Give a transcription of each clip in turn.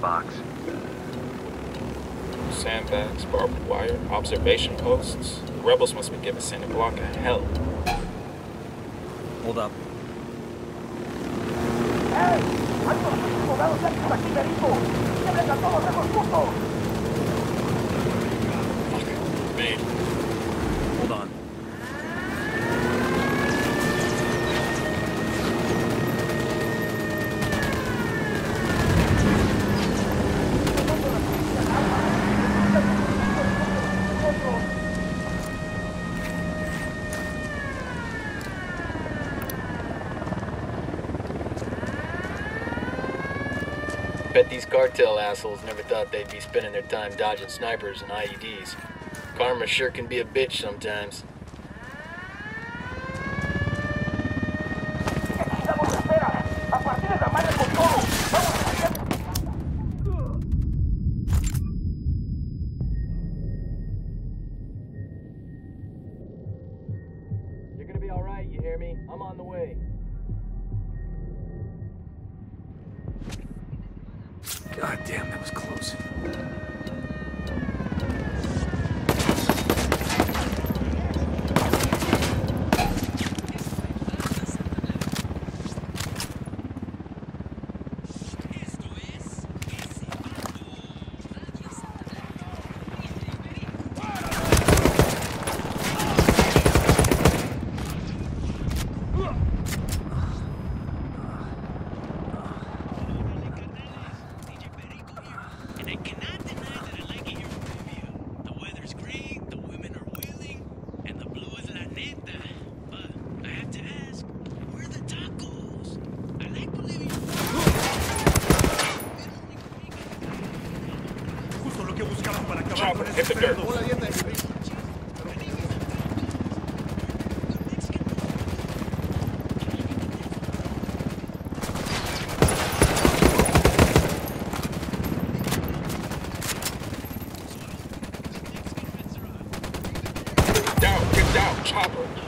box. Sandbags, barbed wire, observation posts. The rebels must be giving Santa Blanca hell. Hold up. Made. Hold Bet these cartel assholes never thought they'd be spending their time dodging snipers and IEDs. Karma sure can be a bitch sometimes. You're gonna be alright, you hear me? I'm on the way. God damn, that was close. And I cannot deny that I like it here in Bolivia. The weather's great, the women are willing, and the blue is la neta. But I have to ask, where are the tacos? I like Bolivia. Justo lo que buscaban para acabar Chopper, con hit the dirt. Down, get down, chopper.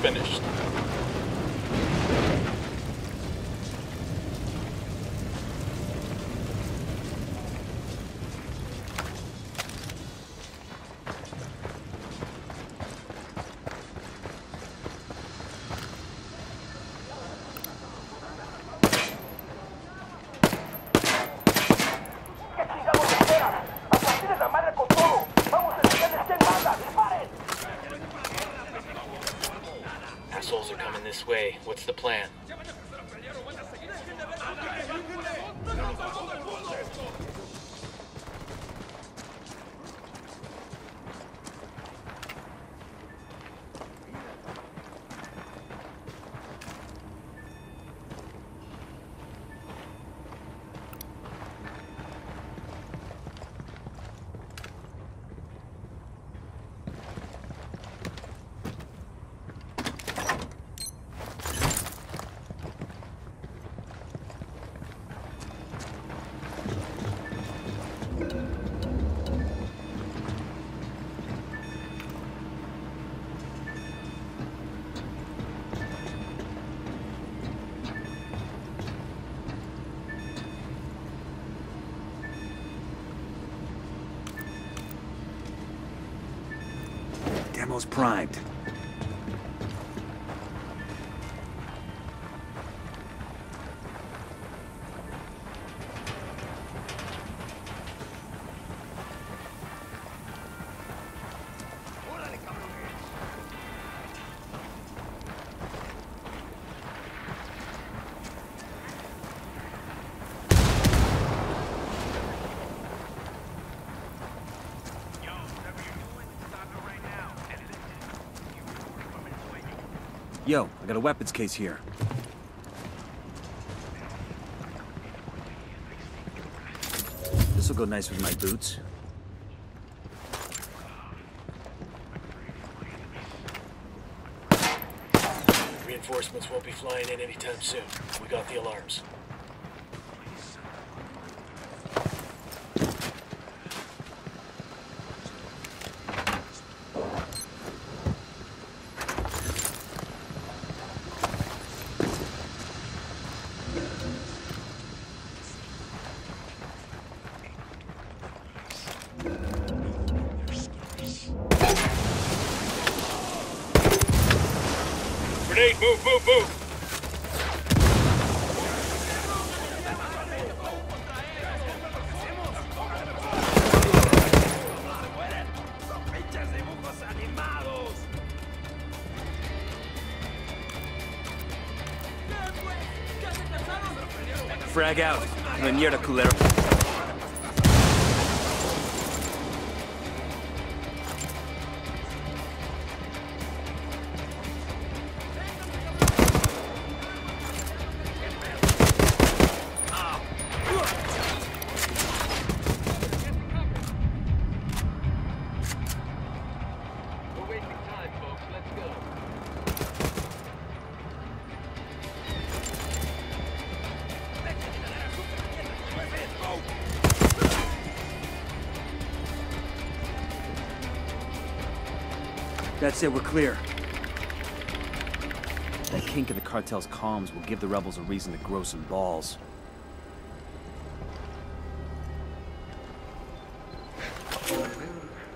Finished. Assholes are coming this way. What's the plan? Demo's primed. Yo, I got a weapons case here. This will go nice with my boots. Reinforcements won't be flying in anytime soon. We got the alarms. Move, move, move! Frag out. La mierda, culero. That's it, we're clear. That kink in the cartel's comms will give the rebels a reason to grow some balls.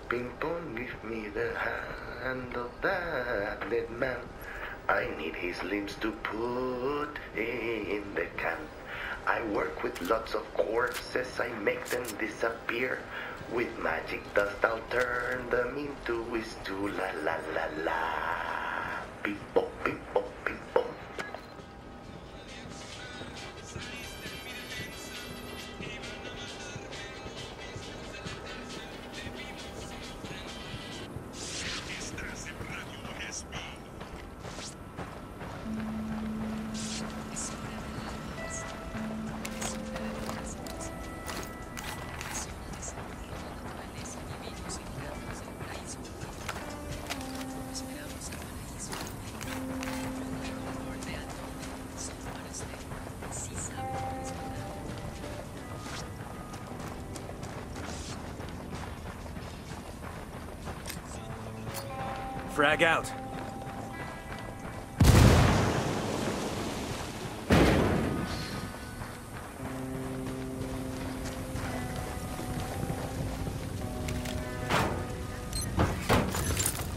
Ping pong, give me the hand of that dead man. I need his limbs to put in the can. I work with lots of corpses, I make them disappear. With magic dust, I'll turn them into wiz to la la la la. Ping Frag out.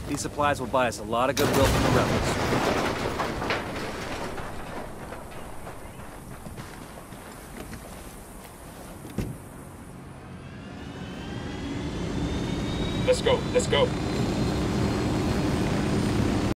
These supplies will buy us a lot of goodwill from the rebels. Let's go, let's go.